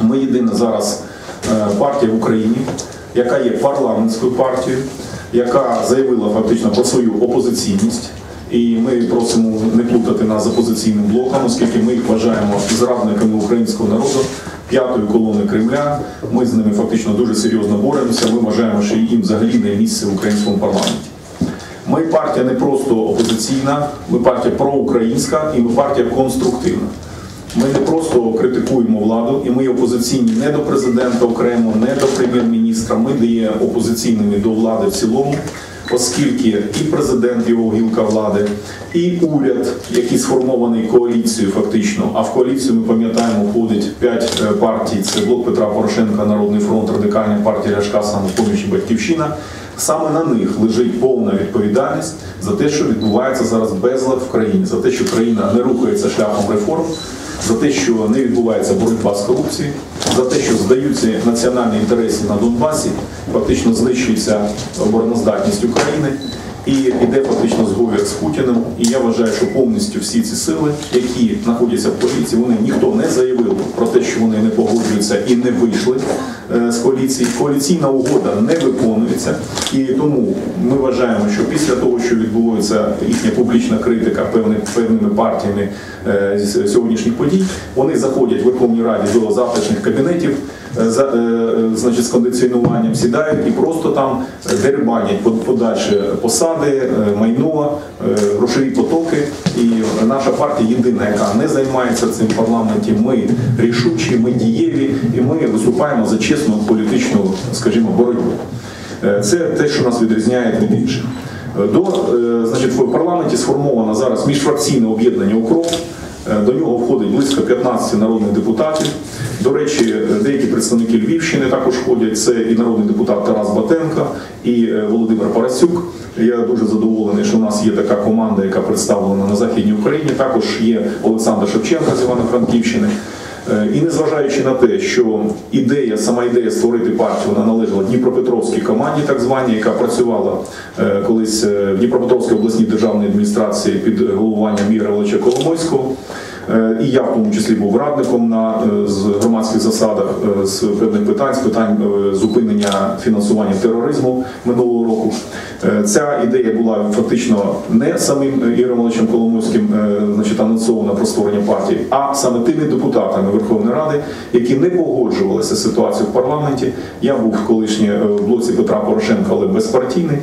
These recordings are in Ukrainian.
Ми єдина зараз е, партія в Україні, яка є парламентською партією, яка заявила фактично про свою опозиційність. І ми просимо не плутати нас з опозиційним блоком, оскільки ми їх вважаємо зрадниками українського народу, п'ятої колони Кремля. Ми з ними фактично дуже серйозно боремося. Ми вважаємо, що їм взагалі не місце в українському парламенті. Ми партія не просто опозиційна, ми партія проукраїнська і ми партія конструктивна. Ми не просто критикуємо владу, і ми опозиційні не до президента окремо, не до прем'єр-міністра. Ми є опозиційними до влади в цілому, оскільки і президент його гілка влади, і уряд, який сформований коаліцією, фактично. А в коаліцію ми пам'ятаємо, входить п'ять е, партій: це блок Петра Порошенка, Народний фронт, Радикальна партія Ляшка, самопоміч і Батьківщина. Саме на них лежить повна відповідальність за те, що відбувається зараз безлад в країні, за те, що країна не рухається шляхом реформ, за те, що не відбувається боротьба з корупцією, за те, що здаються національні інтереси на Донбасі, фактично знищується обороноздатність України. І йде фактично зговір з Путіним. І я вважаю, що повністю всі ці сили, які знаходяться в коаліції, вони ніхто не заявив про те, що вони не погоджуються і не вийшли е, з коаліції. Коаліційна угода не виконується, і тому ми вважаємо, що після того, що відбувається їхня публічна критика певними певними партіями е, сьогоднішніх подій, вони заходять в Верховній Раді до затишних кабінетів. Е, е, значить, з кондиціонуванням сідають і просто там дерибанять под- подальші посади, е, майно, грошові потоки. І наша партія єдина, яка не займається цим в парламенті. Ми рішучі, ми дієві, і ми виступаємо за чесну політичну, скажімо, боротьбу. Це те, що нас відрізняє від інших. До значить, в парламенті сформовано зараз міжфракційне об'єднання укроп. Е, До нього входить близько 15 народних депутатів. До речі, деякі представники Львівщини також входять. Це і народний депутат Тарас Батенко, і е, Володимир Парасюк. Я дуже задоволений, що у нас є така команда, яка представлена на Західній Україні. Також є Олександр Шевченко з Івано-Франківщини. Е, І незважаючи на те, що ідея, сама ідея створити партію, вона належала Дніпропетровській команді, так званій, яка працювала е, колись е, в Дніпропетровській обласній державній адміністрації під головуванням Ігоря Волоча Коломойського. Е, І я в тому числі був радником на е, з громадських засадах е, з певних питань, з питань зупинення фінансування тероризму минулого року. Ця ідея була фактично не самим Ігорем Володимировичем Коломойським, значить, анонсована про створення партії, а саме тими депутатами Верховної Ради, які не погоджувалися з ситуацією в парламенті. Я був колишній в блоці Петра Порошенка, але безпартійний.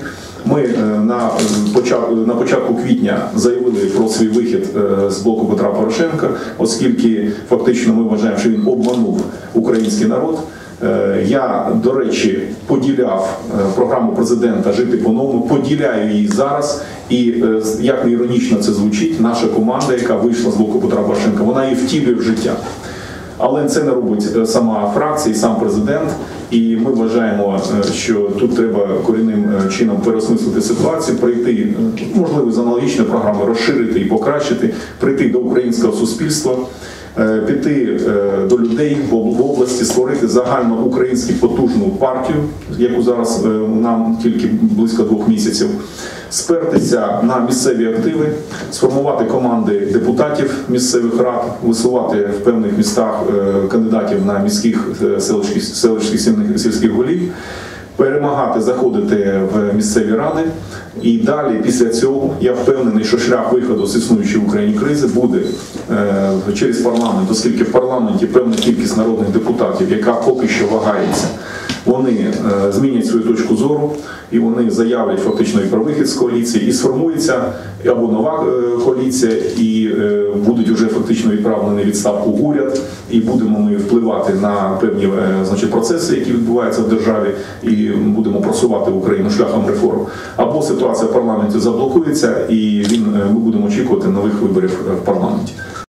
Ми е, на початку на початку квітня заявили про свій вихід е, з блоку Петра Порошенка, оскільки фактично ми вважаємо, що він обманув український народ. Е, Я, до речі, поділяв е, програму президента Жити по-новому, поділяю її зараз. І е, як не іронічно це звучить, наша команда, яка вийшла з блоку Петра Порошенка, вона її втілює в життя. Але це не робить е, сама фракція і сам президент. І ми вважаємо, е, що тут треба корінним е, чином переосмислити ситуацію, прийти е, можливо з аналогічної програми, розширити і покращити, прийти до українського суспільства. Е, Піти е, до людей в області, створити загальноукраїнську потужну партію, яку зараз е, нам тільки близько двох місяців, спертися на місцеві активи, сформувати команди депутатів місцевих рад, висувати в певних містах кандидатів на міських селищних сільських голів, перемагати, заходити в місцеві ради. І далі, після цього, я впевнений, що шлях виходу з існуючої в Україні кризи буде е, через парламент, оскільки в парламенті певна кількість народних депутатів, яка поки що вагається. Вони е, змінять свою точку зору і вони заявлять фактично і про вихід з коаліції, і сформується або нова е, коаліція, і е, фактично відправлений відставку уряд, і будемо ми впливати на певні е, значить, процеси, які відбуваються в державі, і будемо просувати Україну шляхом реформ. Або ситуація в парламенті заблокується, і він е, ми будемо очікувати нових виборів е, в парламенті.